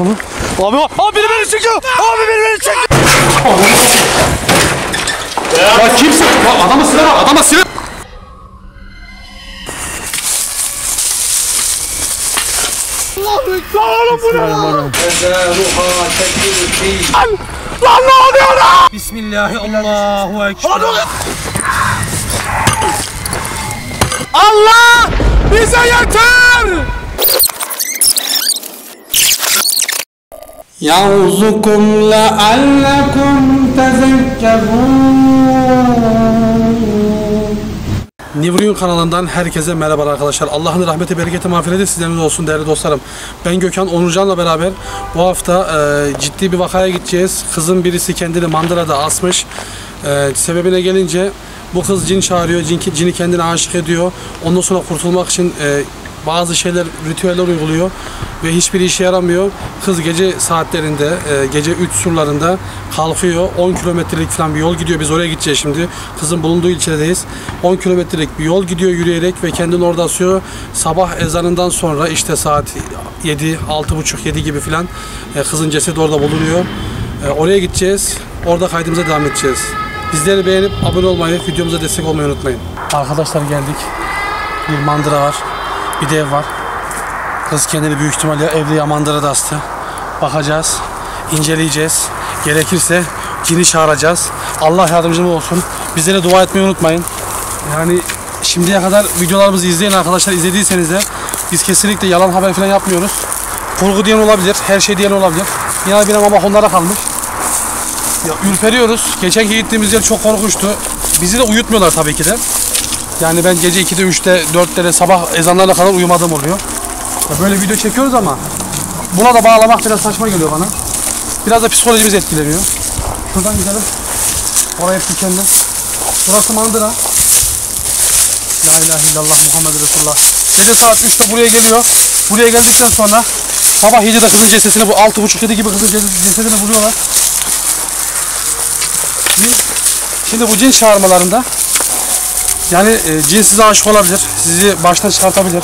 onu. Abi abi biri beni çekiyor. Abi biri beni çekiyor. Ya kimsin? Ya adama silah var. Adama silah. Lan oğlum bu ne lan? Lan ne oluyor lan? Bismillahirrahmanirrahim. Allah bize yeter. يعظكم لعلكم تذكرون Nivriyun kanalından herkese merhaba arkadaşlar. Allah'ın rahmeti, bereketi, mağfireti sizleriniz olsun değerli dostlarım. Ben Gökhan Onurcan'la beraber bu hafta e, ciddi bir vakaya gideceğiz. Kızın birisi kendini mandırada asmış. E, sebebine gelince bu kız cin çağırıyor, cin, cini kendine aşık ediyor. Ondan sonra kurtulmak için e, bazı şeyler, ritüeller uyguluyor ve hiçbir işe yaramıyor. Kız gece saatlerinde, e, gece 3 surlarında kalkıyor. 10 kilometrelik falan bir yol gidiyor. Biz oraya gideceğiz şimdi. Kızın bulunduğu ilçedeyiz. 10 kilometrelik bir yol gidiyor yürüyerek ve kendini orada asıyor. Sabah ezanından sonra işte saat 7, 6.30, 7 gibi falan e, kızın cesedi orada bulunuyor. E, oraya gideceğiz. Orada kaydımıza devam edeceğiz. Bizleri beğenip abone olmayı, videomuza destek olmayı unutmayın. Arkadaşlar geldik. Bir mandıra var. Bir de ev var. Kız kendini büyük ihtimalle evli mandıra da astı. Bakacağız, inceleyeceğiz. Gerekirse cini çağıracağız. Allah yardımcımız olsun. Bizlere dua etmeyi unutmayın. Yani şimdiye kadar videolarımızı izleyin arkadaşlar. izlediyseniz de biz kesinlikle yalan haber falan yapmıyoruz. Kurgu diyen olabilir, her şey diyen olabilir. Yine bir ama onlara kalmış. Ya, ürperiyoruz. Geçenki gittiğimiz yer çok korkunçtu. Bizi de uyutmuyorlar tabii ki de. Yani ben gece 2'de, 3'te, 4'te sabah ezanlarına kadar uyumadığım oluyor. Ya böyle video çekiyoruz ama buna da bağlamak biraz saçma geliyor bana. Biraz da psikolojimiz etkileniyor. Şuradan gidelim. Oraya hep dikenli. Burası mandıra. La ilahe illallah Muhammed Resulullah. Gece saat 3'te buraya geliyor. Buraya geldikten sonra sabah 7'de kızın cesedini bu 6.30-7 gibi kızın ces- cesedini buluyorlar. Şimdi, şimdi bu cin çağırmalarında yani e, cin size aşık olabilir. Sizi baştan çıkartabilir.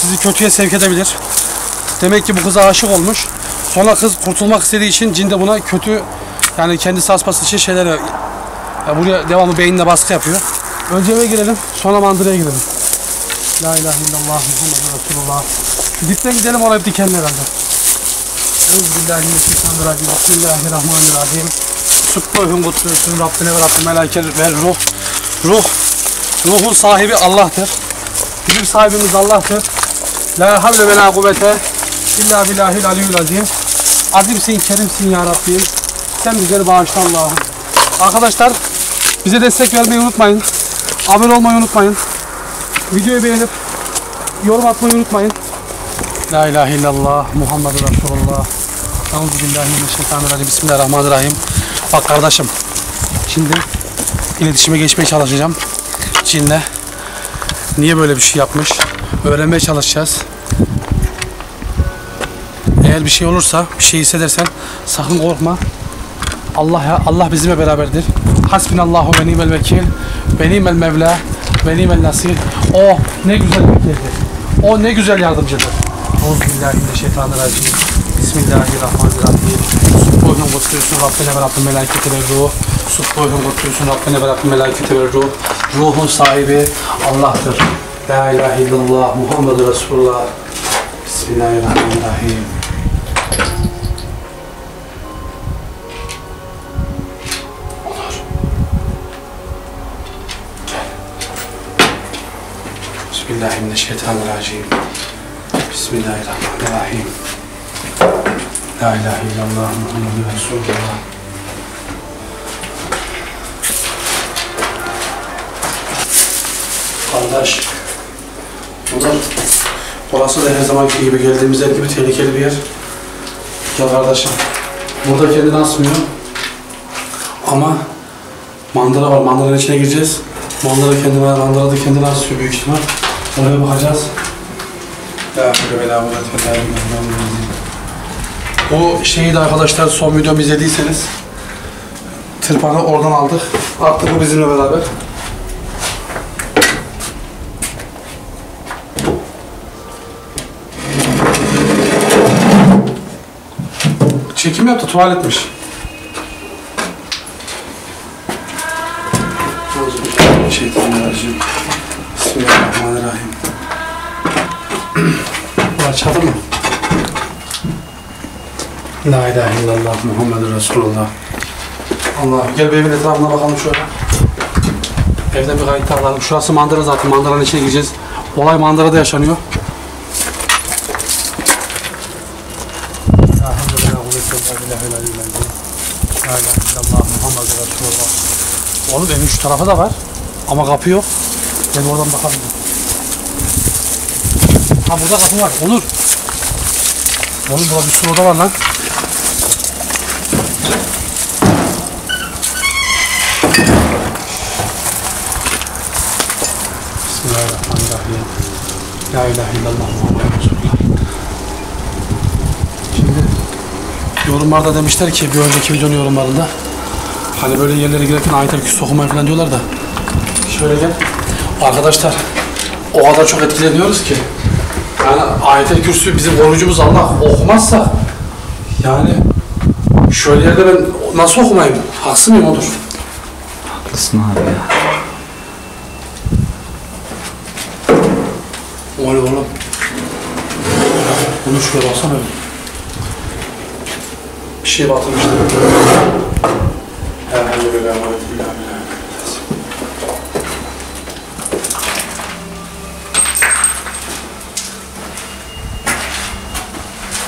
Sizi kötüye sevk edebilir. Demek ki bu kıza aşık olmuş. Sonra kız kurtulmak istediği için cin de buna kötü yani kendisi asması için şeyler ya buraya devamlı beyinle baskı yapıyor. Önce eve girelim, sonra mandıraya girelim. La ilahe illallah Muhammed Resulullah. Şu gidelim oraya dikenli herhalde. Euzubillahimineşşeytanirracim. Bismillahirrahmanirrahim. Subbuhun kutlusun Rabbine ve Rabbim ruh. Ruh. Ruhun sahibi Allah'tır. Bizim sahibimiz Allah'tır. La havle ve la kuvvete illa billahil aliyyül azim. Azimsin, kerimsin ya Rabbim. Sen bizleri bağışla Allah'ım. Arkadaşlar bize destek vermeyi unutmayın. Abone olmayı unutmayın. Videoyu beğenip yorum atmayı unutmayın. La ilahe illallah Muhammed Resulullah. Euzubillahimineşşeytanirracim. Bismillahirrahmanirrahim. Bak kardeşim. Şimdi iletişime geçmeye çalışacağım. Cinle. Niye böyle bir şey yapmış? Öğrenmeye çalışacağız. Eğer bir şey olursa, bir şey hissedersen sakın korkma. Allah Allah bizimle beraberdir. Hasbinallahu ve ni'mel vekil. Ve ni'mel mevla. Ve ni'mel nasir. O ne güzel vekildir. O ne güzel yardımcıdır. Euzubillahimineşşeytanirracim. Bismillahirrahmanirrahim. Subbuhun kutluyorsun Rabbine ve Rabbim meleketi ve ruh. Subbuhun kutluyorsun Rabbine ve Rabbim meleketi ve ruh. Ruhun sahibi Allah'tır. La ilahe illallah Muhammed Resulullah. Bismillahirrahmanirrahim. Bismillahirrahmanirrahim. Bismillahirrahmanirrahim. La ilahe illallah Muhammed Resulullah. Kardeş, bunlar, burası da her zamanki gibi geldiğimiz yer gibi tehlikeli bir yer. Gel kardeşim, burada kendini asmıyor. Ama mandıra var, mandıranın içine gireceğiz. Mandıra kendini, mandıra da kendini asıyor büyük ihtimal. Oraya bakacağız. La havle ve la kuvvete illa billah. Bu şeyi de arkadaşlar son videomu izlediyseniz tırpanı oradan aldık. Attık bu bizimle beraber. Çekim yaptı tuvaletmiş. Şeytanirracim. Bismillahirrahmanirrahim. Bu açıldı mı? La ilahe illallah Muhammed Resulullah. Allah gel bir evin etrafına bakalım şöyle. Evden bir kayıt alalım. Şurası mandıra zaten. Mandıranın içine gireceğiz. Olay mandırada yaşanıyor. La havle ve la kuvvete illa billahil aliyyil azim. La ilahe illallah Muhammed Resulullah. Oğlum evin şu tarafı da var. Ama kapı yok. Gel oradan bakalım. Ha burada kapı var. Olur. Oğlum burada bir sürü oda var lan. Bismillahirrahmanirrahim. La ilahe illallah. Şimdi yorumlarda demişler ki bir önceki videonun yorumlarında hani böyle yerlere girerken ayet kürsü okumayı falan diyorlar da şöyle gel. Arkadaşlar o kadar çok etkileniyoruz ki yani ayet kürsü bizim koruyucumuz Allah okumazsa yani şöyle yerde ben nasıl okumayayım? Haksız mıyım odur? Haklısın abi ya. Oğlum oğlum. Bunu şuraya baksana. Bir şey batırmıştı. Bak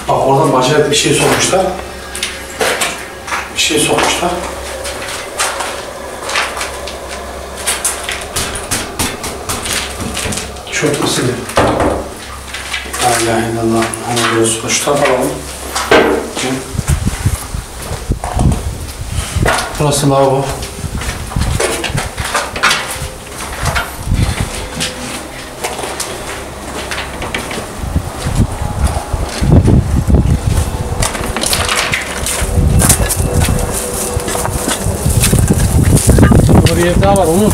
oradan bacaya bir şey sokmuşlar. Bir şey sokmuşlar. Çökmesini. La ilahe illallah Muhammed. Şu tarafa alalım. Gel. Burası lavabo. Burada bir ev daha var Onur.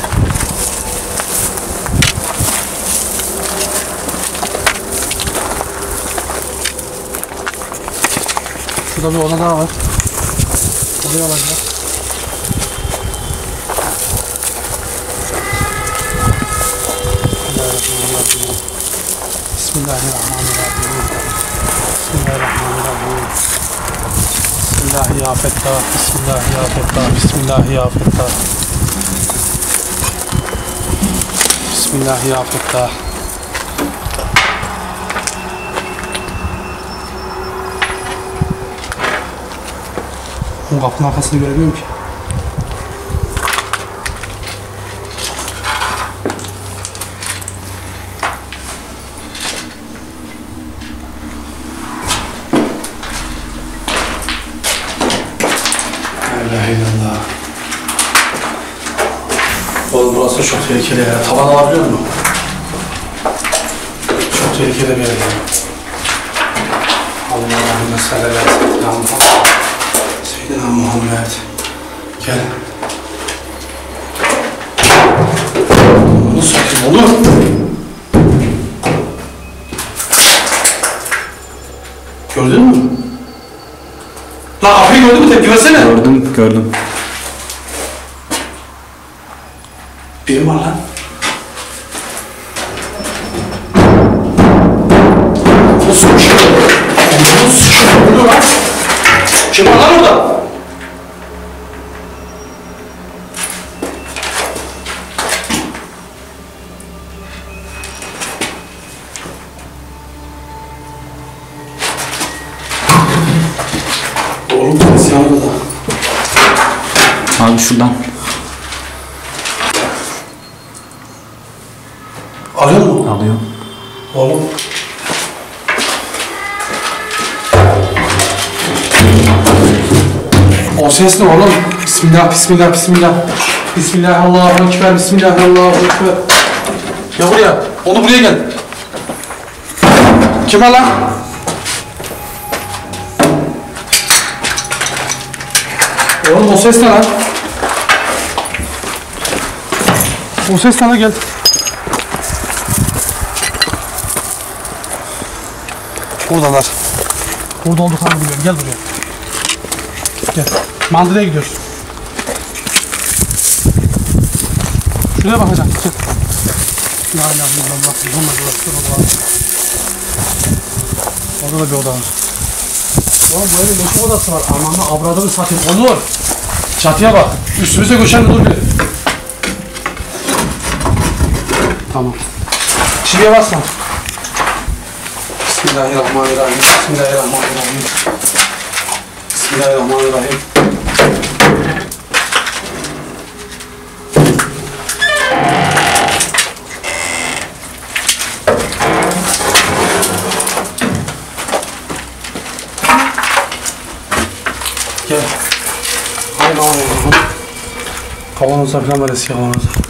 Şurada bir oda daha var. Oraya alacağız. Bismillahirrahmanirrahim. Bismillahirrahmanirrahim. Bismillah ya Fettah. Bismillah ya Fettah. Bismillah ya Fettah. Bismillah ya Fettah. O kapının arkasını göremiyorum ki. La ilahe illallah. Oğlum burası çok tehlikeli ya. Tavan alabiliyor musun? Çok tehlikeli bir yer ya. Allahümme salli ala seyyidina Muhammed. Seyyidina Muhammed. Gel. Bunu satayım olur. Gördün mü? Lan kapıyı gördün mü? Tepki versene. Gördüm, gördüm. Var lan. Nasıl bir şey? Nasıl bir şey? Bu lan? Kim var lan orada? Oğlum polis yanında da. Abi şuradan. Alıyor mu? Alıyor. Oğlum. O ses ne oğlum? Bismillah, bismillah, bismillah. Bismillah, Allahu Ekber, Bismillah, Allahu Ekber. Gel buraya. Onu buraya gel. Kim lan? Oğlum o ses ne lan? O ses ne lan gel. Buradalar. Burada olduklarını biliyorum. Gel buraya. Gel. Mandıraya gidiyoruz. Şuraya bakacaksın. Gel. La ilahe illallah. Muhammed Resulullah. Orada da bir oda var. Oğlum bu evin çok odası var. Anamı avradını satayım. Onur. Çatıya bak. Üstümüze göçen dur bir. Tamam. Çiviye basma. Bismillahirrahmanirrahim. Bismillahirrahmanirrahim. Bismillahirrahmanirrahim. Gel. Haydi Allah'ım. Kavanoza falan var eski kavanoza.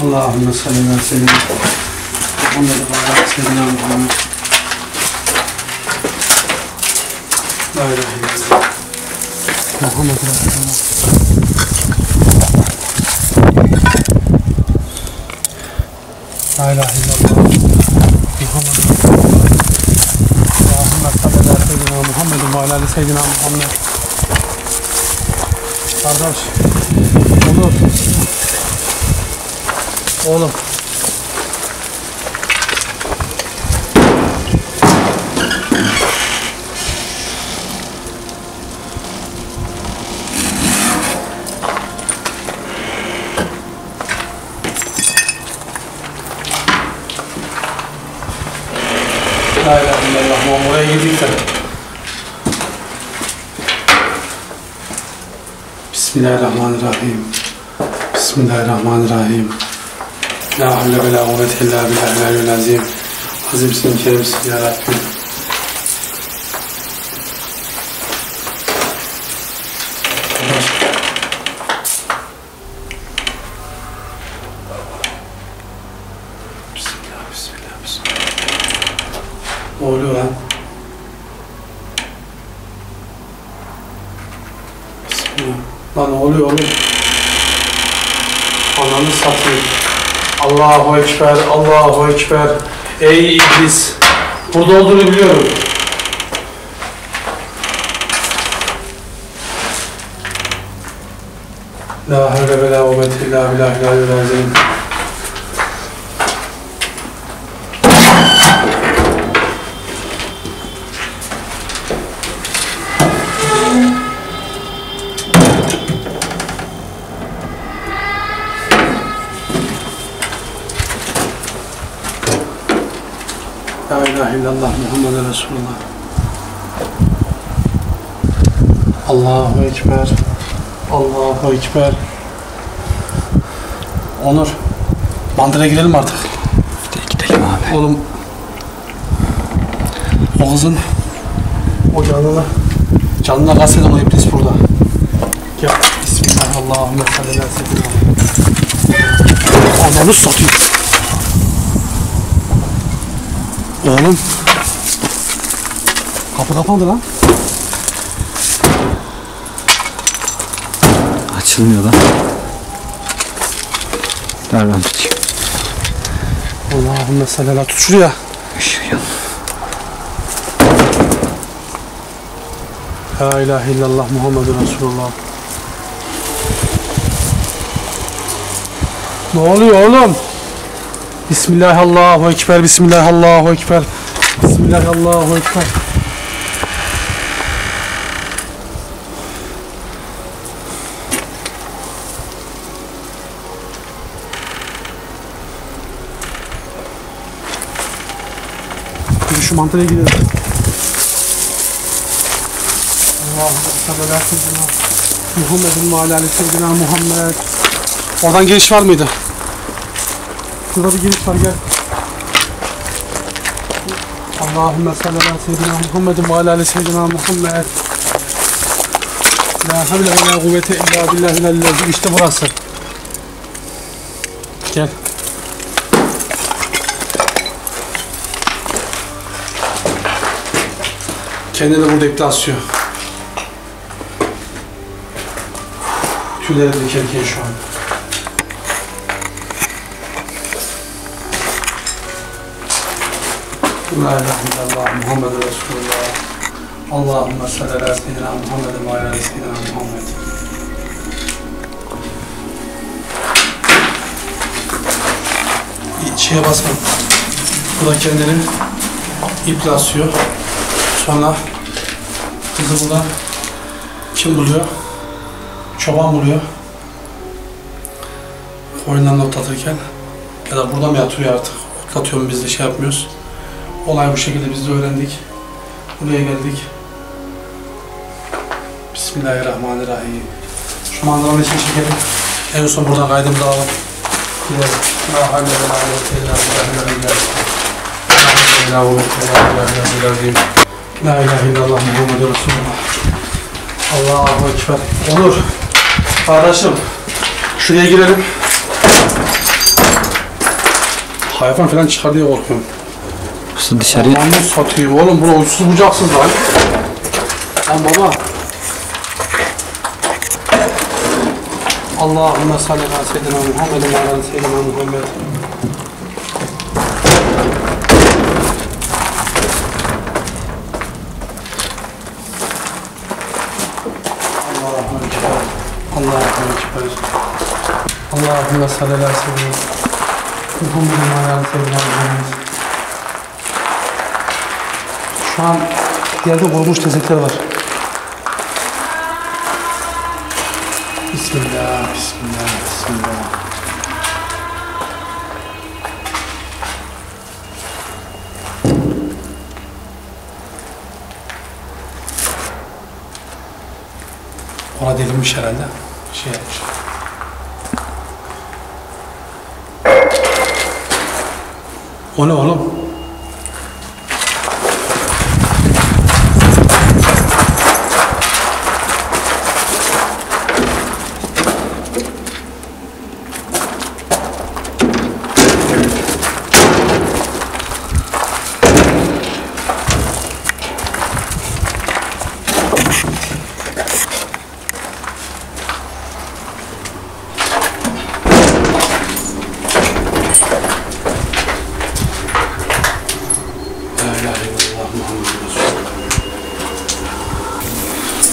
Allahümme salli ala seyyidina Muhammed ve ala seyyidina Muhammed. La ilahe illallah. Muhammed Resulullah. La ilahe illallah. Muhammed Resulullah. Allahümme salli ala seyyidina Muhammed ve ala seyyidina Muhammed. Kardeş. Oğlum. Ulan Oraya girdik de. Bismillahirrahmanirrahim. Bismillahirrahmanirrahim. La havle ve la kuvvete illa billahi al azim. Azimsin, kerimsin ya Rabbim. Bismillah, bismillah, bismillah. Ne oluyor lan? Bismillah. Lan ne oluyor oğlum? Ananı satayım. Allahu Ekber, Allahu Ekber. Ey iblis! Burada olduğunu biliyorum. La havle ve la kuvvete illa billahil aliyyil azim. La ilahe illallah Muhammed Resulullah. Allahu Ekber. Allahu Ekber. Onur. Mandıra gidelim artık. Gidelim abi. Oğlum. O kızın o canını canına kastet o iblis burada. Gel. Bismillah. Allahümme salli ala seyyidina. Ananı satayım. Oğlum. Kapı kapandı lan. Açılmıyor lan. Ver ben tutayım. Allahümme salli ala tut şuraya. Yan. La ilahe illallah Muhammedun Resulullah. Ne oluyor oğlum? Bismillah Allahu Ekber, Bismillah Allahu Ekber. Bismillah Allahu Ekber. Yürü şu mantıya gidelim. Salli ala seyyidina Muhammedin ve seyyidina Muhammed. Oradan giriş var mıydı? Burada bir giriş var gel. Allahümme salli ala seyyidina Muhammedin ve ala seyyidina Muhammed. La havle ve la kuvvete illa billahil aliyyil İşte burası. Gel. Kendini burada iple asıyor. Tüyleri diken diken şu an. La ilahe illallah Muhammed Resulullah. Allahümme salli ala seyyidina Muhammed ve ala seyyidina Muhammed. şeye basın. Bu da kendini iple asıyor. Sonra kızı burada kim buluyor? Çoban buluyor. Koyundan otlatırken ya da burada mı yatıyor artık? Otlatıyor mu biz de şey yapmıyoruz. Olay bu şekilde biz de öğrendik. Buraya geldik. Bismillahirrahmanirrahim. Şu manzaranın içine çekelim. En son buradan kaydımızı alalım. La ilahe illallah Muhammedur Resulullah. Allahu Ekber. Onur. Kardeşim. Şuraya girelim. Hayvan falan çıkar diye korkuyorum. Usta dışarıya Aman satayım oğlum bu uçsuz bucaksız lan. Lan baba. Allahümme salli ala seyyidina Muhammed ve ala seyyidina Muhammed. Allahümme salli ala seyyidina Muhammed ve ala seyyidina Muhammed. Şu an yerde vurulmuş tezekler var. Bismillah, Bismillah, Bismillah. Ona delinmiş herhalde. Şey yapmış. O ne oğlum? La ilahe illallah Muhammed Resulullah.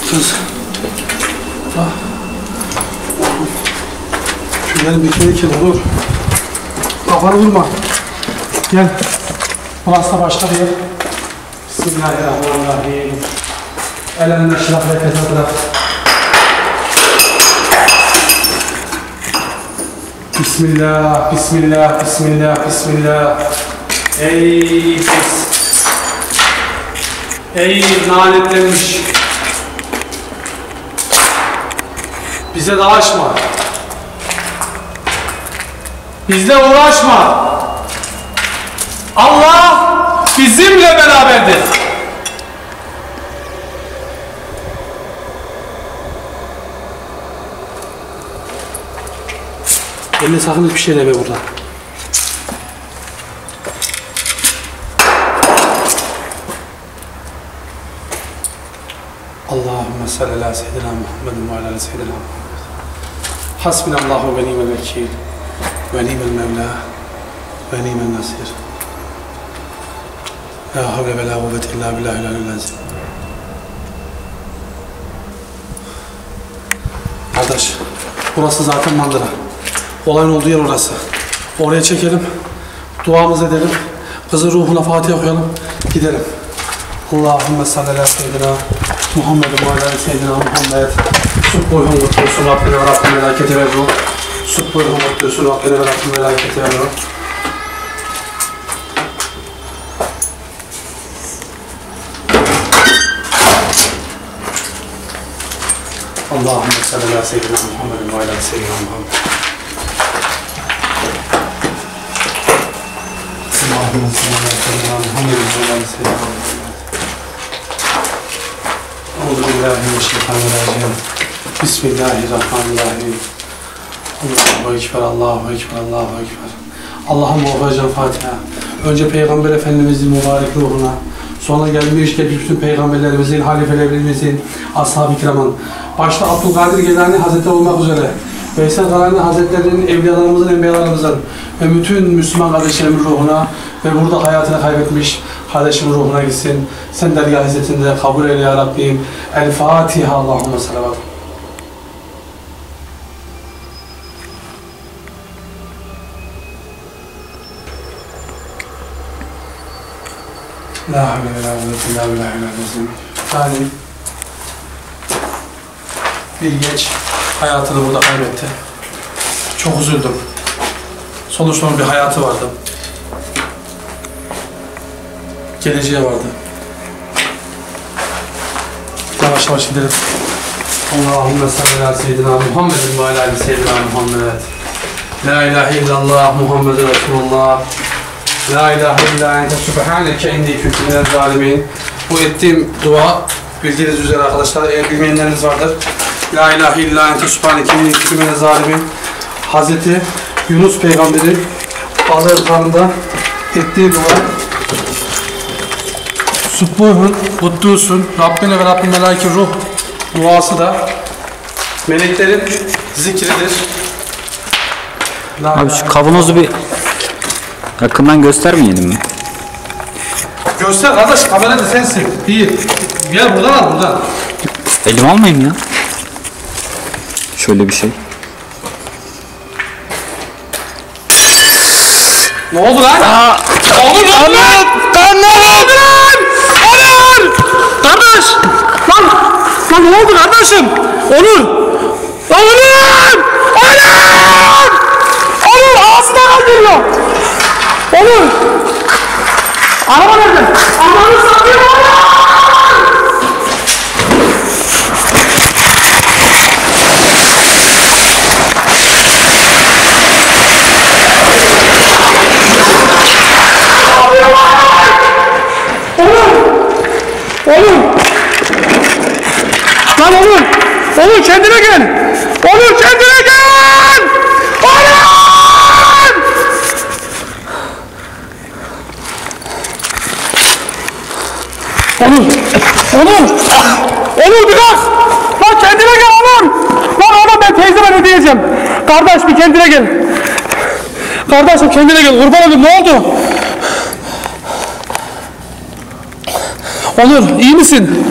Kız. Ah. Tüylerim diken diken olur. Kafanı vurma. Gel. Burası da başka bir yer. Bismillahirrahmanirrahim. Ellerinde şirak ve ketatla. Bismillah, Bismillah, Bismillah, Bismillah. Ey pis. Ey lanetlenmiş. Bize dalaşma. Bizle uğraşma. Allah bizimle beraberdir. Eline sakın hiçbir şey deme burada. Allahümme salli ala seyyidina Muhammedin ve ala seyyidina Muhammed. Hasbinallahu ve ni'mel. Ve ni'mel mevla. Ve ni'mel nasir. La havle ve la kuvvete illa billahil aliyyil azim. Kardeş, burası zaten mandıra. Olayın olduğu yer orası. Oraya çekelim, duamızı edelim, kızın ruhuna Fatiha okuyalım, gidelim. Allahümme salli ala seyyidina Muhammedin ve ala seyyidina Muhammed. Rabbine ve Rabbine melaketi ve ruh. Subboyhum mutlusun Rabbine ve Rabbine melaketi ve ruh. Allahümme salli ala seyyidina Muhammedin ve ala seyyidina Muhammed. Allahümme salli ala seyyidina Muhammedin ve ala seyyidina Muhammed. Bismillahirrahmanirrahim. Allahu Ekber, Allahu Ekber, Allahu Ekber. Allah'ım muhafazan Fatiha. Önce Peygamber Efendimizin mübarek ruhuna, sonra gelmiş geçmiş bütün peygamberlerimizin, halifelerimizin, ashab-ı kiramın, başta Abdülkadir Gelani Hazretleri olmak üzere, Veysel Karani Hazretleri'nin, evliyalarımızın, enbiyalarımızın ve bütün Müslüman kardeşlerimin ruhuna ve burada hayatını kaybetmiş Kardeşimin ruhuna gitsin. Sen dergah izzetinde kabul eyle ya Rabbim. El Fatiha. Allahümme salavat. La havle ve la kuvvete illa billahil azim. Yani bir genç hayatını burada kaybetti. Çok üzüldüm. Sonuçta onun bir hayatı vardı. Geleceği vardı. Yavaş yavaş gidelim. Allahümme salli ala seyyidina Muhammedin ve ala seyyidina Muhammed. La ilahe illallah Muhammedun Resulullah. La ilahe illa ente subhaneke inni kuntu zalimin. Bu ettiğim dua bildiğiniz üzere arkadaşlar eğer bilmeyenleriniz vardır. La ilahe illa ente subhaneke inni kuntu zalimin. Hazreti Yunus peygamberin balığın karnında ettiği dua Subbuhun, Kuddusun, Rabbine ve Rabbin Melaike Ruh duası da meleklerin zikridir. Abi şu kavanozu bir yakından göstermeyelim mi? Göster kardeş kamerada sensin. İyi. Gel buradan al buradan. Elim almayayım ya. Şöyle bir şey. Ne oldu lan? Olur lan! Lan ne oldu lan? Onur! Kardeş! Lan! Lan ne oldu kardeşim? Onur! Lan Onur! Onur! Onur ağzına kaldırıyor! Onur! Araba nerede? Arabanı satayım Onur! Onur! Lan Onur! Onur kendine gel! Onur kendine gel! Onur! Onur! Onur! Onur bir kalk! Lan kendine gel Onur! Lan oğlum ben teyzeme ne diyeceğim? Kardeş bir kendine gel. Kardeşim kendine gel. Kurban olayım ne oldu? Onur iyi misin?